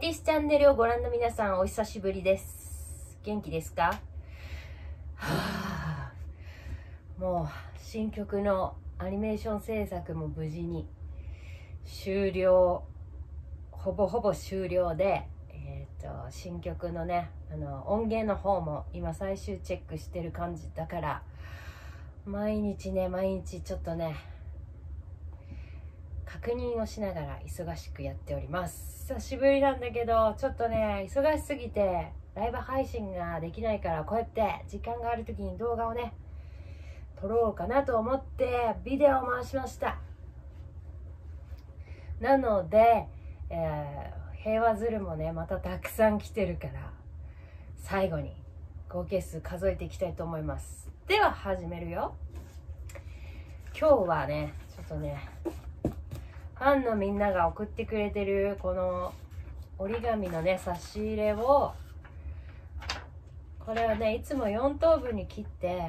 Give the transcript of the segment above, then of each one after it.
メティスチャンネルをご覧の皆さんお久しぶりです。元気ですか？は あもう新曲のアニメーション制作も無事に終了ほぼほぼ終了で、えーと、新曲のねあの音源の方も今最終チェックしてる感じだから毎日ね毎日ちょっとね確認をしながら忙しくやっております。久しぶりなんだけどちょっとね忙しすぎてライブ配信ができないからこうやって時間がある時に動画をね撮ろうかなと思ってビデオを回しました。なので、えー、平和ズルもねまたたくさん来てるから最後に合計数数えていきたいと思います。では始めるよ。今日はねちょっとねファンのみんなが送ってくれてるこの折り紙のね差し入れをこれはねいつも4等分に切って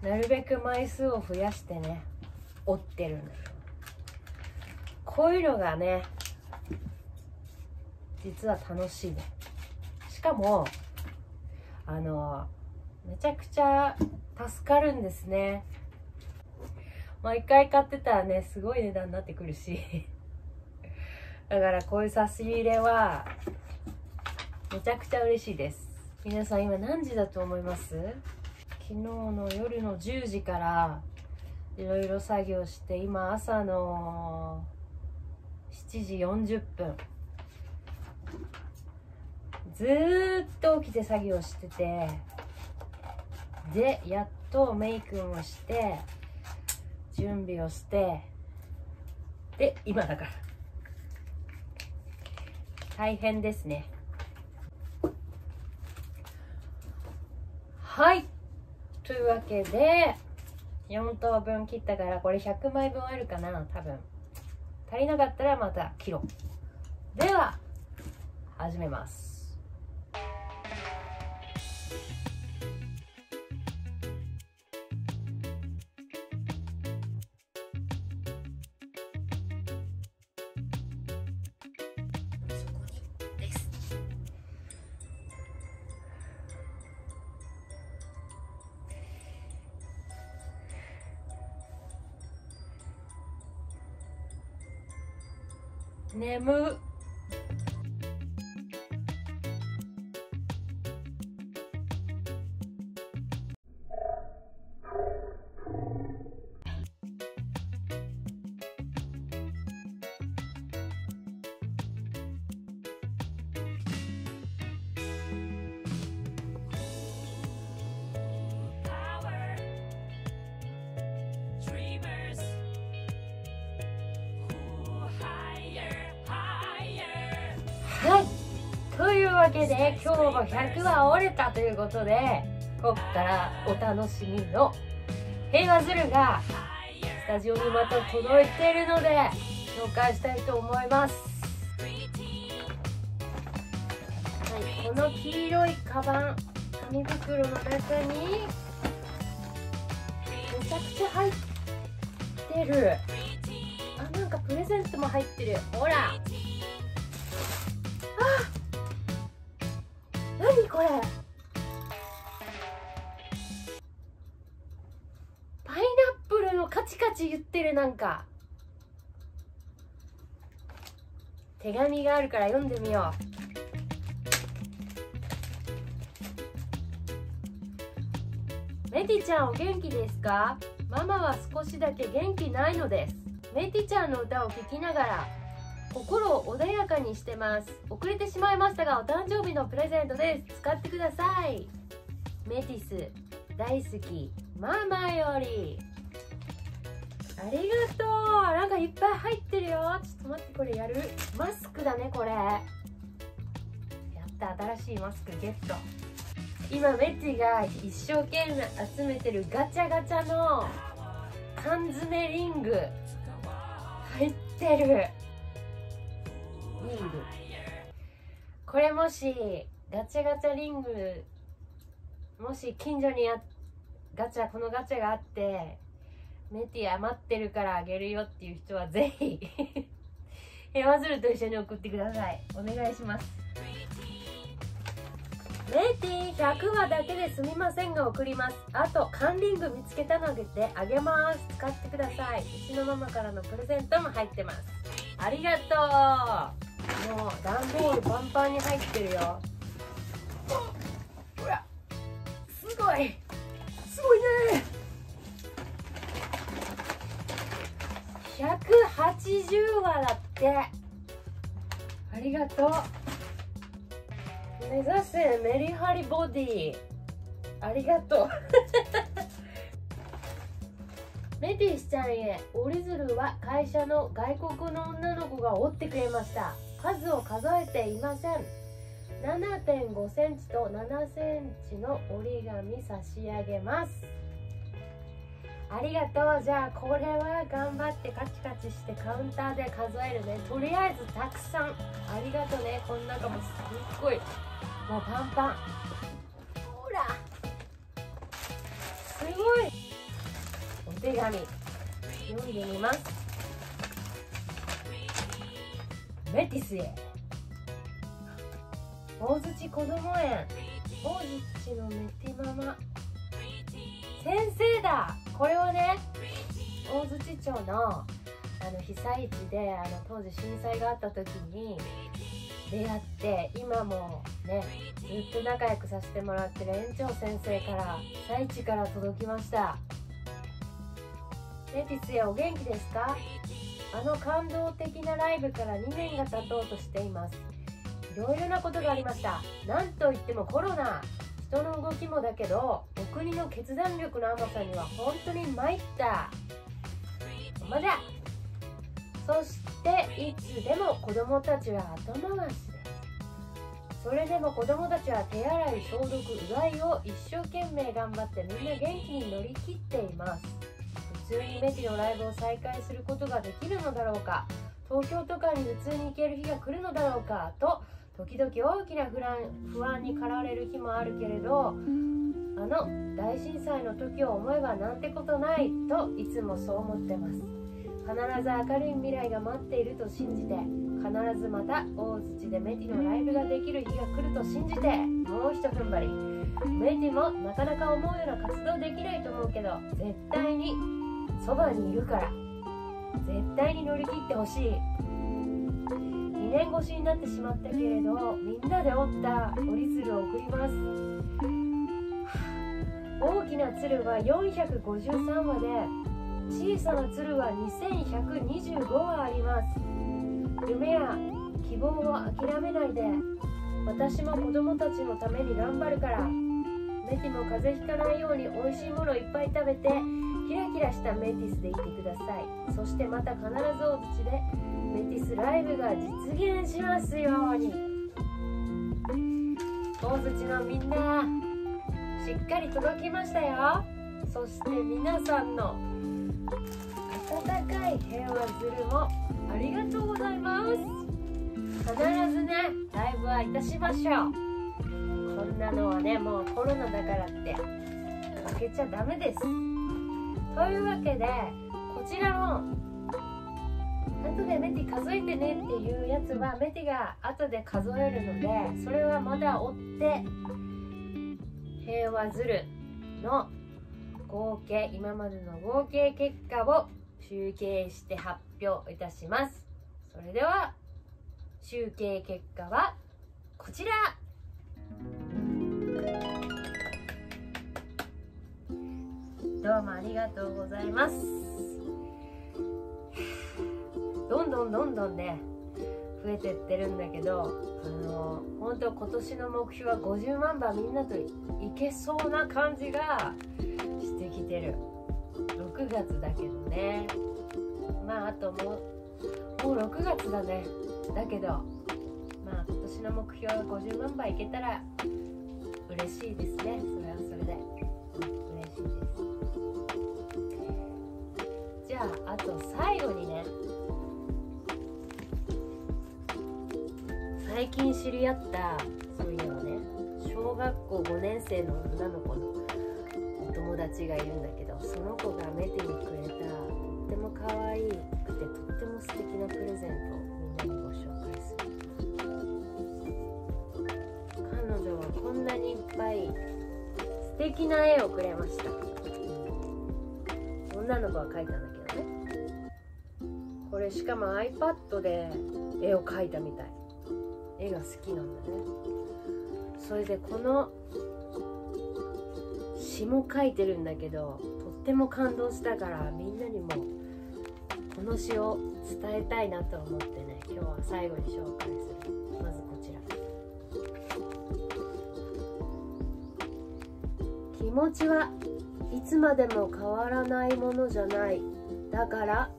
なるべく枚数を増やしてね折ってるんだよ。こういうのがね実は楽しいね。しかもあのめちゃくちゃ助かるんですね。毎回買ってたらねすごい値段になってくるし。だからこういう差し入れはめちゃくちゃ嬉しいです。皆さん今何時だと思います？昨日の夜の10時からいろいろ作業して今朝の7時40分。ずーっと起きて作業しててでやっとメイクをして準備をしてで今だから。大変ですね。はい。というわけで4等分切ったからこれ100枚分あるかな多分。足りなかったらまた切ろう。では始めます。眠はい。というわけで今日も100は折れたということでここからお楽しみの平和ズルがスタジオにまた届いているので紹介したいと思います、はい、この黄色いカバン紙袋の中にめちゃくちゃ入ってる。あなんかプレゼントも入ってる。ほら。何これ。パイナップルのカチカチ言ってるなんか。手紙があるから読んでみよう。メティちゃんお元気ですか？ママは少しだけ元気ないのです。メティちゃんの歌を聴きながら。心を穏やかにしてます。遅れてしまいましたがお誕生日のプレゼントです。使ってください。メティス大好きママより。ありがとう。なんかいっぱい入ってるよ。ちょっと待ってこれやる。マスクだねこれ。やった新しいマスクゲット。今メッチが一生懸命集めてるガチャガチャの缶詰リング入ってる。リングこれもしガチャガチャリングもし近所にあガチャこのガチャがあってメティ余ってるからあげるよっていう人はぜひ 平和ズルと一緒に送ってください。お願いします。メティ100話だけですみませんが送ります。あとカンリング見つけたのであげます。使ってください。うちのママからのプレゼントも入ってます。ありがとう。もう段ボールパンパンに入ってるよ。ほら。すごい。すごいね。180話だって。ありがとう。目指せメリハリボディ。ありがとう。メティスちゃんへ。折り鶴は会社の外国の女の子が折ってくれました。数を数えていません。7.5センチと7センチの折り紙差し上げます。ありがとう。じゃあこれは頑張ってカチカチしてカウンターで数えるね。とりあえずたくさん。ありがとうね。こん中もすっごい。もうパンパン。ほら。すごい。手紙。読んでみます。メティスへ。大槌こども園。大槌のメティママ先生だ。これはね大槌町のあの被災地であの当時震災があった時に出会って今もねずっと仲良くさせてもらってる園長先生から被災地から届きました。メティスやお元気ですか？あの感動的なライブから2年が経とうとしています。いろいろなことがありました。なんといってもコロナ。人の動きもだけどお国の決断力の甘さには本当に参った。まだ。そしていつでも子供たちは後回しです。それでも子供たちは手洗い消毒うがいを一生懸命頑張ってみんな元気に乗り切っています。通にメティのライブを再開することができるのだろうか？東京とかに普通に行ける日が来るのだろうか？と時々大きな不安不安に駆られる日もあるけれどあの大震災の時を思えばなんてことないといつもそう思ってます。必ず明るい未来が待っていると信じて必ずまた大槌でメティのライブができる日が来ると信じてもうひと踏ん張り。メティもなかなか思うような活動できないと思うけど絶対にそばにいるから。絶対に乗り切ってほしい。2年越しになってしまったけれどみんなで折った折り鶴を送ります。大きな鶴は453羽で小さな鶴は2125羽あります。夢や希望を諦めないで私も子供たちのために頑張るから。メティも風邪ひかないように美味しいものいっぱい食べてキラしたメティスでいてください。そしてまた必ずお家でメティスライブが実現しますように。大槌のみんなしっかり届きましたよ。そして皆さんの温かい平和ズルもありがとうございます。必ずねライブはいたしましょう。こんなのはねもうコロナだからって負けちゃダメです。というわけでこちらの後でメティ数えてねっていうやつはメティが後で数えるのでそれはまだ追って平和ズルの合計今までの合計結果を集計して発表いたします。それでは集計結果はこちら。どうもありがとうございます。どんどんどんどんね増えてってるんだけどあの本当今年の目標は50万番みんなといけそうな感じがしてきてる。6月だけどね。まああともうもう6月だね。だけどまあ今年の目標は50万番いけたら嬉しいですね。それはそれで、嬉しいです。と最後にね最近知り合ったそういうのね小学校5年生の女の子のお友達がいるんだけどその子がメテにくれたとっても可愛くてとっても素敵なプレゼントをみんなにご紹介する彼女はこんなにいっぱい素敵な絵をくれました女の子が描いたんだけどしかも iPad で絵を描いたみたい。絵が好きなんだね。それでこの詩も書いてるんだけどとっても感動したからみんなにもこの詩を伝えたいなと思ってね今日は最後に紹介する。まずこちら。気持ちはいつまでも変わらないものじゃない。だから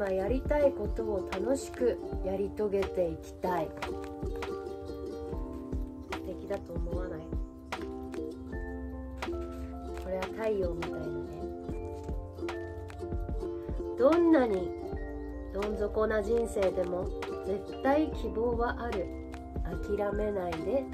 今やりたいことを楽しくやり遂げていきたい。素敵だと思わない？これは太陽みたいなね。どんなにどん底な人生でも絶対希望はある。諦めないで。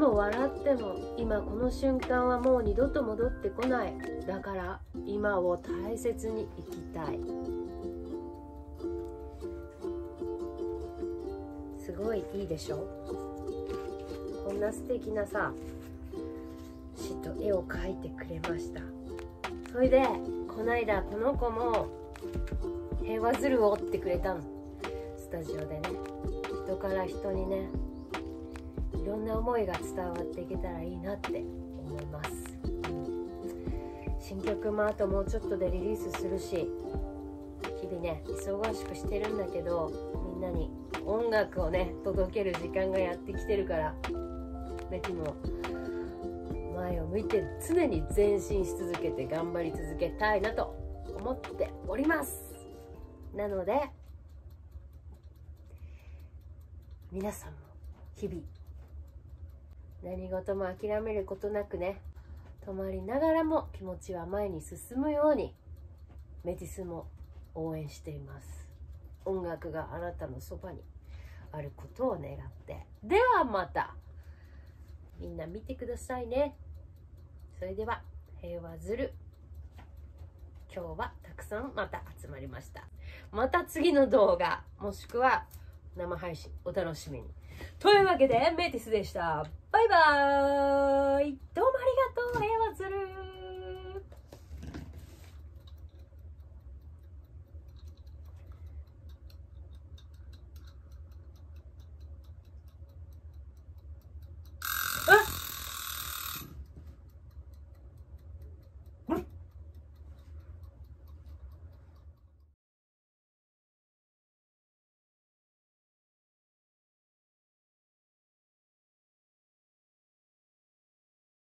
も笑っても今この瞬間はもう二度と戻ってこない。だから今を大切に生きたい。すごいいいでしょ？こんな素敵なさ詩と絵を描いてくれました。それでこないだこの子も平和鶴を折ってくれたの。スタジオでね。人から人にね。ろんな思いが伝わっていけたらいいなって思います、新曲もあともうちょっとでリリースするし日々ね忙しくしてるんだけどみんなに音楽をね届ける時間がやってきてるからベティも前を向いて常に前進し続けて頑張り続けたいなと思っております。なので皆さんも日々何事も諦めることなくね止まりながらも気持ちは前に進むようにメティスも応援しています。音楽があなたのそばにあることを願って。ではまたみんな見てくださいね。それでは平和ずる。今日はたくさんまた集まりました。また次の動画もしくは生配信お楽しみに。というわけでメティスでした。バイバーイ。どうもありがとう平和ずる